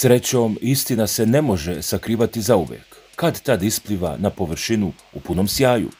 Srećom, istina se ne može sakrivati zauvek, kad tad ispliva na površinu u punom sjaju.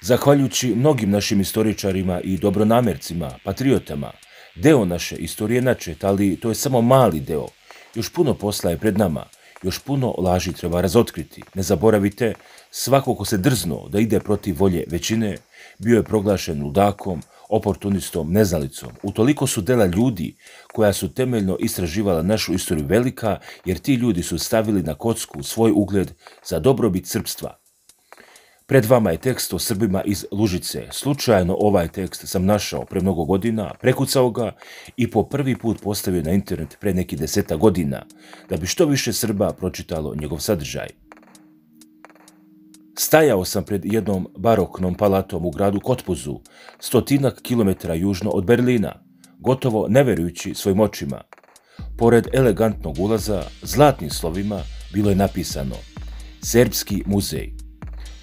Zahvaljujući mnogim našim istoričarima i dobronamercima, patriotama, deo naše istorije načet, ali to je samo mali deo. Još puno posla je pred nama, još puno laži treba razotkriti. Ne zaboravite, svako ko se drzno da ide protiv volje većine, bio je proglašen ludakom, oportunistom, neznalicom. Utoliko su dela ljudi koja su temeljno istraživala našu istoriju velika, jer ti ljudi su stavili na kocku svoj ugled za dobrobit srpstva. Pred vama je tekst o Srbima iz Lužice. Slučajno ovaj tekst sam našao pre mnogo godina, prekucao ga i po prvi put postavio na internet pre neki deseta godina, da bi što više Srba pročitalo njegov sadržaj. Stajao sam pred jednom baroknom palatom u gradu Kotpuzu, stotinak kilometra južno od Berlina, gotovo neverujući svojim očima. Pored elegantnog ulaza, zlatnim slovima, bilo je napisano Serbski muzej.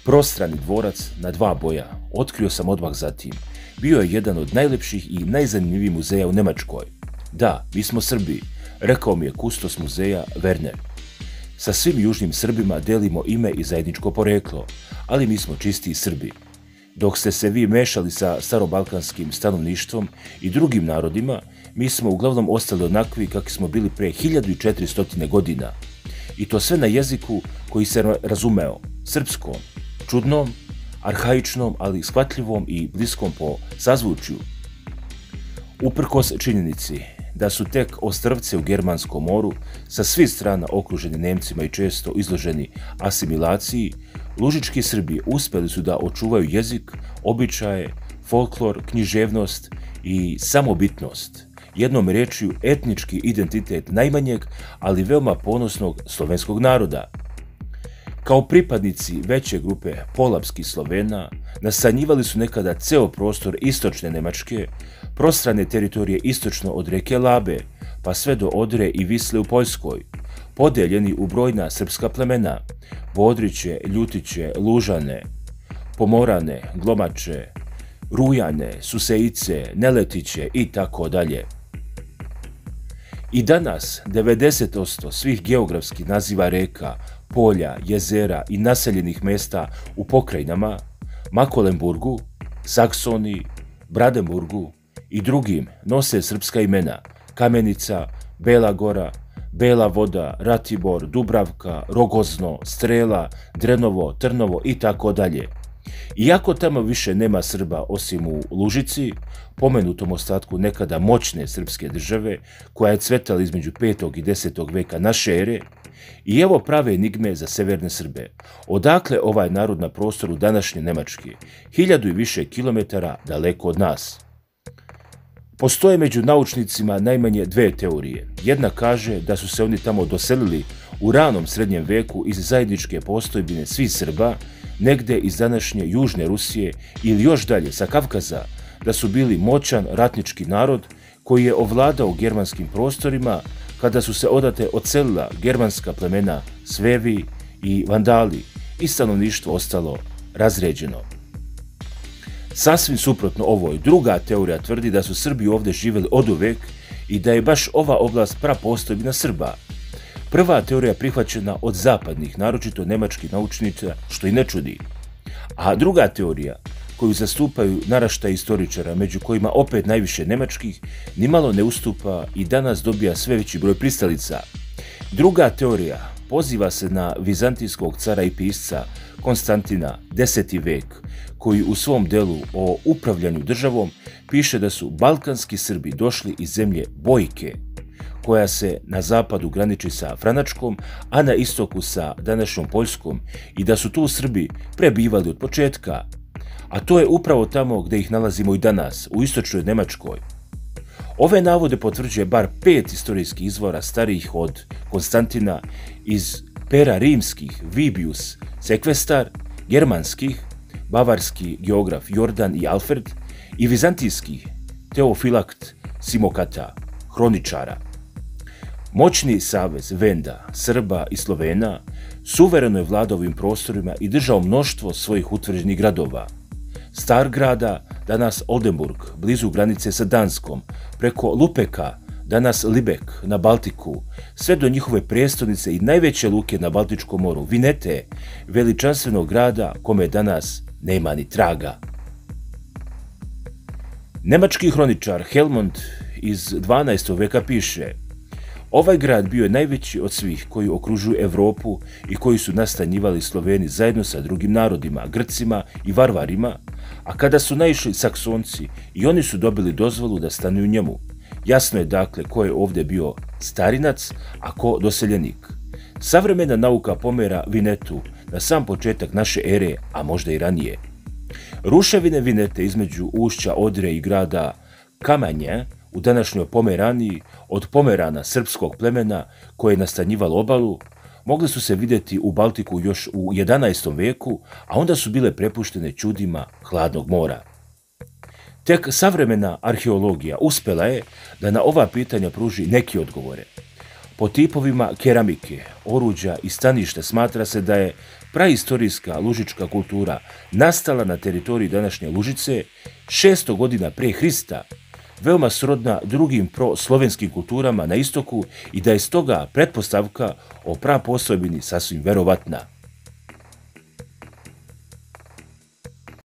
Prostrani dvorac na dva boja, otkrio sam odmah zatim. Bio je jedan od najlepših i najzanimljivijih muzeja u Nemačkoj. Da, mi smo Srbi, rekao mi je kustos muzeja Werner. Sa svim južnim Srbima delimo ime i zajedničko poreklo, ali mi smo čisti Srbi. Dok ste se vi mešali sa starobalkanskim stanovništvom i drugim narodima, mi smo uglavnom ostali onakvi kakvi smo bili pre 1400 godina. I to sve na jeziku koji se razumeo, srpskom, čudnom, arhaičnom, ali shvatljivom i bliskom po sazvučju. Uprkos činjenici da su tek ostrvce u Germanskom moru sa svih strana okruženi Nemcima i često izloženi asimilaciji, lužički Srbi uspeli su da očuvaju jezik, običaje, folklor, književnost i samobitnost, jednom rečju etnički identitet najmanjeg, ali veoma ponosnog slovenskog naroda. Kao pripadnici veće grupe polapskih Slovena, nastanjivali su nekada ceo prostor istočne Nemačke, prostrane teritorije istočno od reke Labe, pa sve do Odre i Visle u Poljskoj, podeljeni u brojna srpska plemena, Bodriće, Ljutiće, Lužane, Pomorane, Glomače, Rujane, Susejice, Neletiće i tako dalje. I danas 90% svih geografskih naziva reka, polja, jezera i naseljenih mesta u pokrajinama, Makolenburgu, Saksoni, Bradenburgu i drugim nose srpska imena Kamenica, Bela Gora, Bela Voda, Ratibor, Dubravka, Rogozno, Strela, Drenovo, Trnovo i tako dalje. Iako tamo više nema Srba osim u Lužici, pomenutom ostatku nekada moćne srpske države, koja je cvetala između 5. i 10. veka naše ere, I evo prave enigme za severne Srbe. Odakle ovaj narod na prostoru današnje Nemačke, hiljadu i više kilometara daleko od nas? Postoje među naučnicima najmanje dve teorije. Jedna kaže da su se oni tamo doselili u ranom srednjem veku iz zajedničke postojbine svih Srba, negde iz današnje Južne Rusije ili još dalje sa Kavkaza, da su bili moćan ratnički narod koji je ovladao germanskim prostorima, kada su se odate ocelila germanska plemena Svevi i Vandali i stanovništvo ostalo razređeno. Sasvim suprotno ovoj, druga teorija tvrdi da su Srbi ovdje živjeli od uvek i da je baš ova oblast prapostojbina Srba. Prva teorija prihvaćena od zapadnih, naročito nemačkih naučnica, što i ne čudi. A druga teorija koju zastupaju narašta istoričara, među kojima opet najviše nemačkih, nimalo ne ustupa i danas dobija sve veći broj pristalica. Druga teorija poziva se na vizantijskog cara i pisca Konstantina, deseti vek, koji u svom delu o upravljanju državom piše da su balkanski Srbi došli iz zemlje Bojke, koja se na zapadu graniči sa Franačkom, a na istoku sa današnjom Poljskom i da su tu Srbi prebivali od početka a to je upravo tamo gdje ih nalazimo i danas, u istočnoj Nemačkoj. Ove navode potvrđuje bar pet istorijskih izvora starijih od Konstantina iz pera rimskih Vibius Sekvestar, germanskih, bavarski geograf Jordan i Alfred i vizantijskih Teofilakt Simokata, hroničara. Moćni savez Venda, Srba i Slovena suvereno je vladao ovim prostorima i držao mnoštvo svojih utvrđenih gradova – Stargrada, danas Oldenburg, blizu granice sa Danskom, preko Lupeka danas Libek na Baltiku, sve do njihove prijestolnice i najveće luke na Baltičkom moru, Vinete, veličanstvenog grada kome danas nema ni traga. Nemački hroničar Helmond iz 12. veka piše Ovaj grad bio je najveći od svih koji okružuju Evropu i koji su nastanjivali Sloveni zajedno sa drugim narodima, Grcima i Varvarima, a kada su naišli Saksonci i oni su dobili dozvolu da stanuju njemu. Jasno je dakle ko je ovdje bio starinac, a ko doseljenik. Savremena nauka pomera Vinetu na sam početak naše ere, a možda i ranije. Ruševine Vinete između ušća Odre i grada Kamanje u današnjoj Pomeraniji od Pomerana srpskog plemena koje je nastanjivalo obalu, mogle su se vidjeti u Baltiku još u 11. veku, a onda su bile prepuštene čudima hladnog mora. Tek savremena arheologija uspela je da na ova pitanja pruži neki odgovore. Po tipovima keramike, oruđa i staništa smatra se da je praistorijska lužička kultura nastala na teritoriji današnje Lužice 600 godina pre Hrista, veoma srodna drugim pro-slovenskim kulturama na istoku i da je stoga pretpostavka o prapostojbini sasvim verovatna.